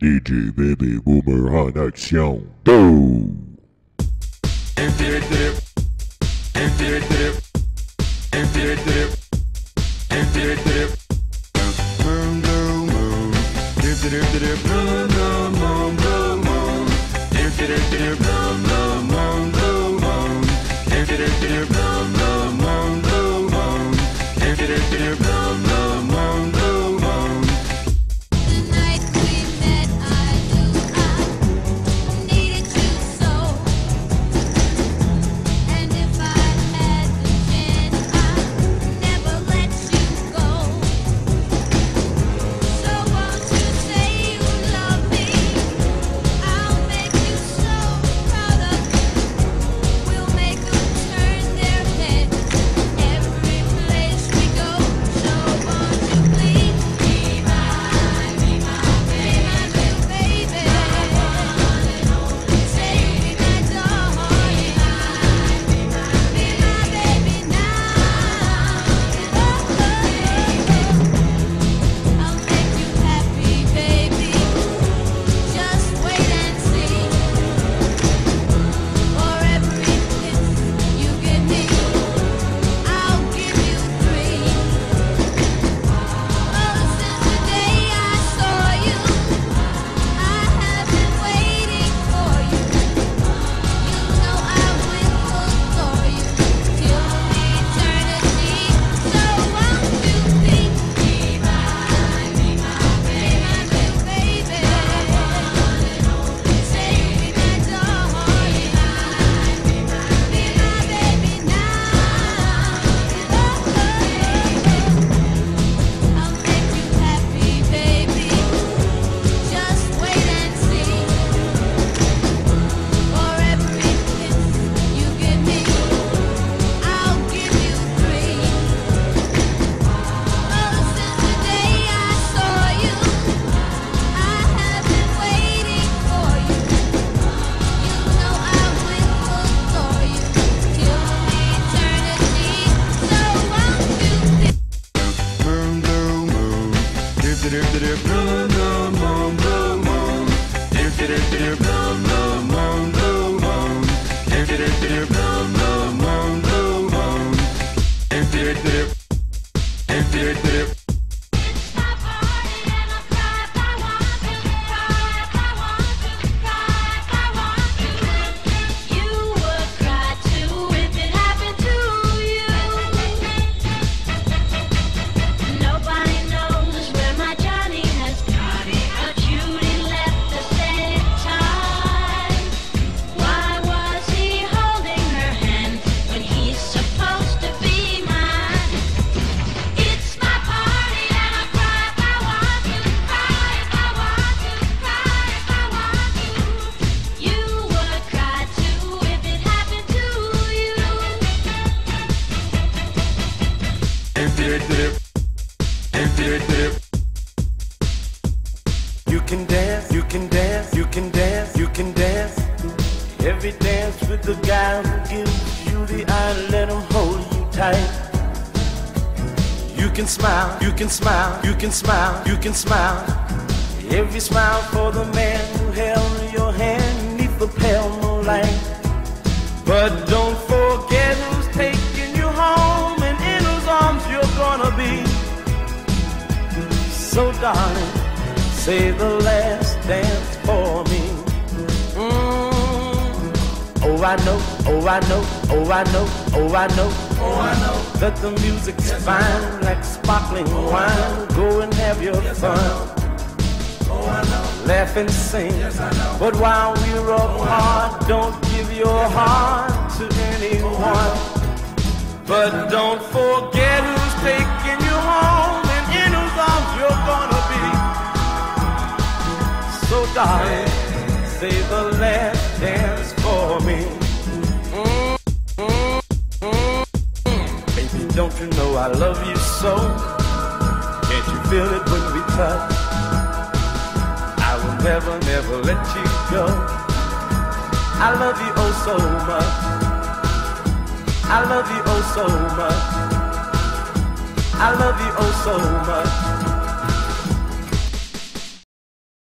DJ Baby Boomer en Action. Do! The Dip, dip, You can dance, you can dance, you can dance, you can dance. Every dance with the guy who gives you the eye, let him hold you tight. You can smile, you can smile, you can smile, you can smile. Every smile for the man who held gonna be. So darling, say the last dance for me. Mm. Oh, I know, oh, I know, oh, I know, oh, I know, oh, I know that the music's fine like sparkling wine. Go and have your fun. Oh, I know Laugh and sing, but while we're apart, don't give your heart to anyone. But don't forget taking you home and in whose arms you're gonna be. So darling, say the last dance for me. Baby, don't you know I love you so? Can't you feel it when we touch? I will never, never let you go. I love you oh so much. I love you oh so much. I love you oh so much.